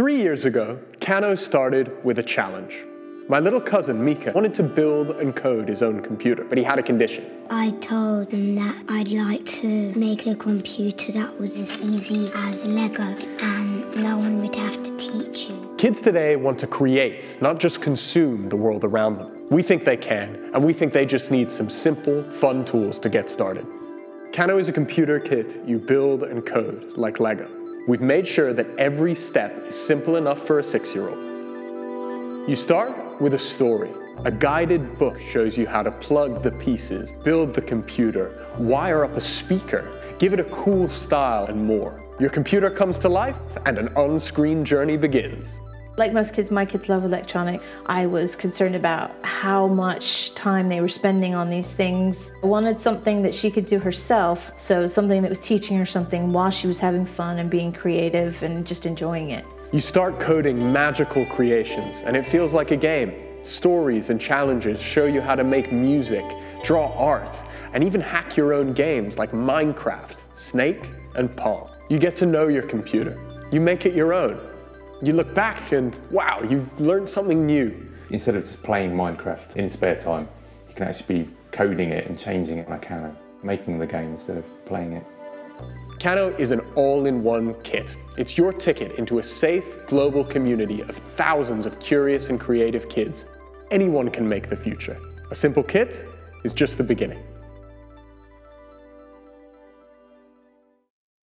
Three years ago, Kano started with a challenge. My little cousin Mika wanted to build and code his own computer, but he had a condition. I told him that I'd like to make a computer that was as easy as Lego and no one would have to teach you. Kids today want to create, not just consume the world around them. We think they can, and we think they just need some simple, fun tools to get started. Kano is a computer kit you build and code like Lego. We've made sure that every step is simple enough for a six-year-old. You start with a story. A guided book shows you how to plug the pieces, build the computer, wire up a speaker, give it a cool style, and more. Your computer comes to life, and an on-screen journey begins. Like most kids, my kids love electronics. I was concerned about how much time they were spending on these things. I wanted something that she could do herself, so something that was teaching her something while she was having fun and being creative and just enjoying it. You start coding magical creations, and it feels like a game. Stories and challenges show you how to make music, draw art, and even hack your own games like Minecraft, Snake, and Pong. You get to know your computer. You make it your own. You look back and wow, you've learned something new. Instead of just playing Minecraft in spare time, you can actually be coding it and changing it like Kano, making the game instead of playing it. Kano is an all-in-one kit. It's your ticket into a safe, global community of thousands of curious and creative kids. Anyone can make the future. A simple kit is just the beginning.